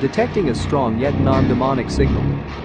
Detecting a strong yet non-demonic signal.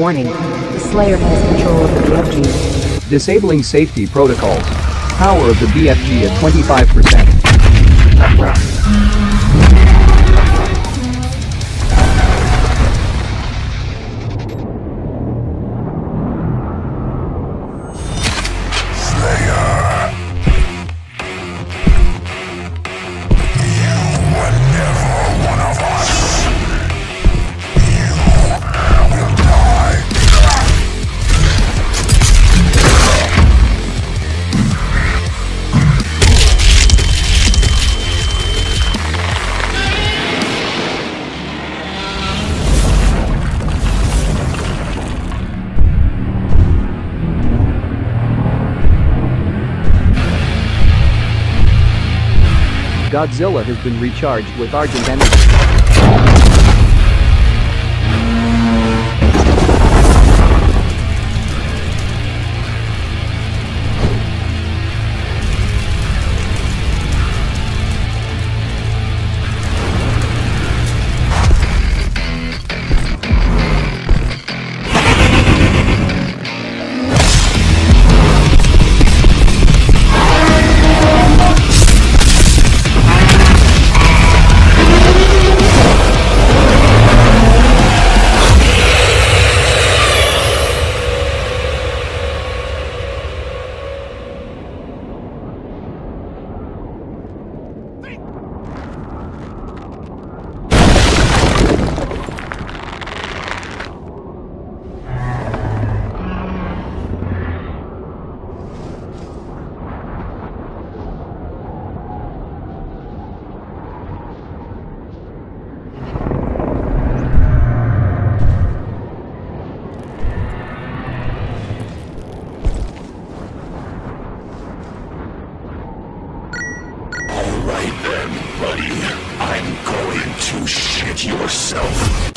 Warning. The Slayer has control of the BFG. Disabling safety protocols. Power of the BFG at 25%. Godzilla has been recharged with Argent energy. shit yourself.